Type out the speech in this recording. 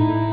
you.